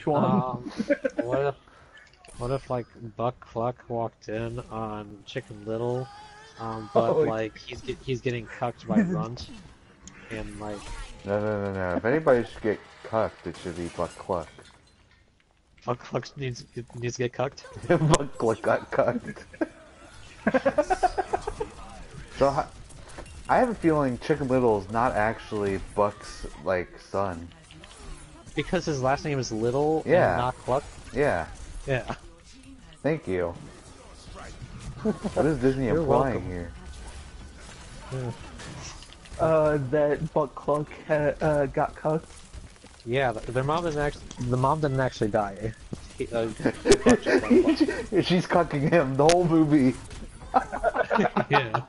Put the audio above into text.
Which one? Um, what if, what if like Buck Cluck walked in on Chicken Little, um, but Oh, like he's get, he's getting cucked by Runt, and like No, no, no, no. If anybody should get cucked, it should be Buck Cluck. Buck Cluck needs needs to get cucked. Buck Cluck got cucked. so, I have a feeling Chicken Little is not actually Buck's, like, son. Because his last name is Little Yeah. and not Cluck. Yeah, Yeah. thank you. What is Disney You're implying welcome. here? Uh, that Buck Cluck ha- uh, got cucked. Yeah, th- their mom didn't actually. The mom didn't actually die. He, uh, She's cucking him the whole movie. yeah.